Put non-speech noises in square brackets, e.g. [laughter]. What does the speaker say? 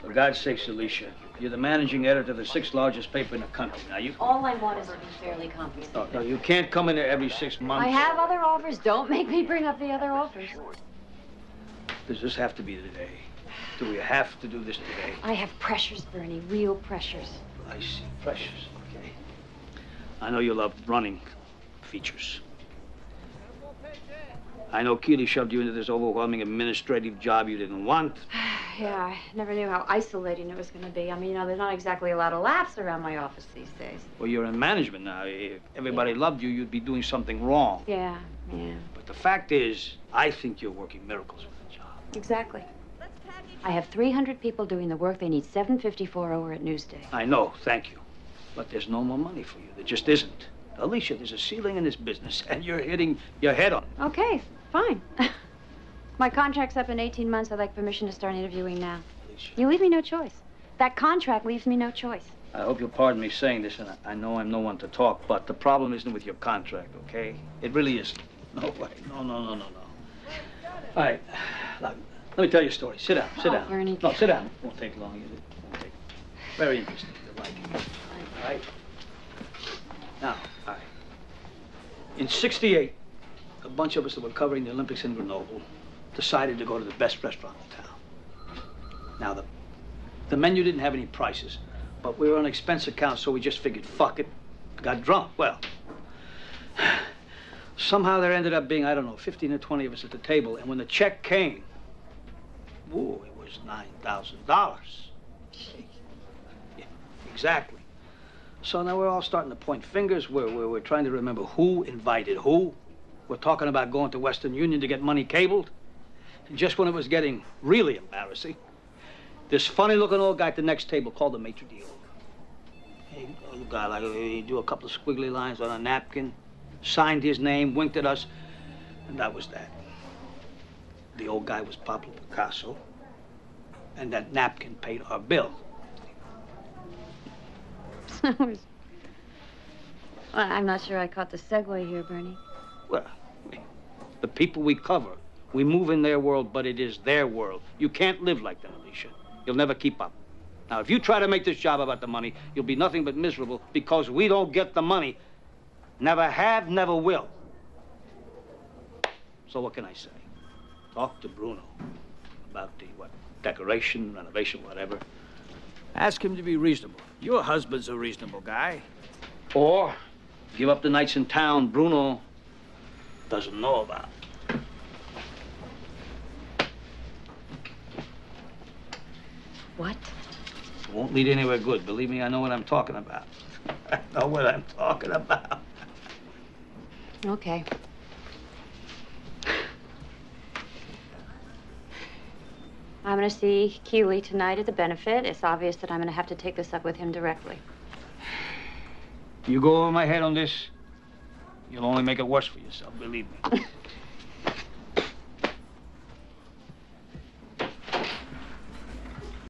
For God's sakes, Alicia, you're the managing editor of the sixth largest paper in the country. Now, you... All I want is to be fairly compensated. No, no, you can't come in there every six months. I have other offers. Don't make me bring up the other offers. Does this have to be today? Do we have to do this today? I have pressures, Bernie. Real pressures. I see. Pressures. Okay. I know you love running features. I know Keighley shoved you into this overwhelming administrative job you didn't want. Yeah, I never knew how isolating it was going to be. I mean, you know, there's not exactly a lot of laughs around my office these days. Well, you're in management now. If everybody yeah. loved you, you'd be doing something wrong. Yeah, yeah. But the fact is, I think you're working miracles with the job. Exactly. I have 300 people doing the work they need 754 over at Newsday. I know, thank you. But there's no more money for you. There just isn't. Alicia, there's a ceiling in this business, and you're hitting your head on it. Okay, fine. [laughs] My contract's up in 18 months. I'd like permission to start interviewing now. Alicia. You leave me no choice. That contract leaves me no choice. I hope you'll pardon me saying this, and I know I'm no one to talk, but the problem isn't with your contract, okay? It really isn't. [laughs] No way. No, no, no, no, no. All right. Look, let me tell you a story. Sit down. Sit oh, down. Bernie. No, sit down. It won't take long. It won't take. Very interesting. You'll like it. All right. Now, all right. In '68, a bunch of us that were covering the Olympics in Grenoble decided to go to the best restaurant in town. Now, the the menu didn't have any prices, but we were on expense account, so we just figured, fuck it, got drunk. Well, [sighs] somehow there ended up being, I don't know, 15 or 20 of us at the table, and when the check came, whoa, it was $9,000. [laughs] Yeah, exactly. So now we're all starting to point fingers. We're, we're, we're trying to remember who invited who. We're talking about going to Western Union to get money cabled. And just when it was getting really embarrassing, this funny-looking old guy at the next table called the maitre d' Hey, old guy, like, uh, he do a couple of squiggly lines on a napkin, signed his name, winked at us, and that was that. The old guy was Pablo Picasso, and that napkin paid our bill. [laughs] well, I'm not sure I caught the segue here, Bernie. Well, the people we cover, we move in their world, but it is their world. You can't live like that, Alicia. You'll never keep up. Now, if you try to make this job about the money, you'll be nothing but miserable because we don't get the money. Never have, never will. So what can I say? Talk to Bruno about the, what, decoration, renovation, whatever. Ask him to be reasonable. Your husband's a reasonable guy. Or give up the nights in town Bruno doesn't know about. What? It won't lead anywhere good. Believe me, I know what I'm talking about. [laughs] I know what I'm talking about. Okay. I'm going to see Keighley tonight at the benefit. It's obvious that I'm going to have to take this up with him directly. You go over my head on this, you'll only make it worse for yourself, believe me. [laughs]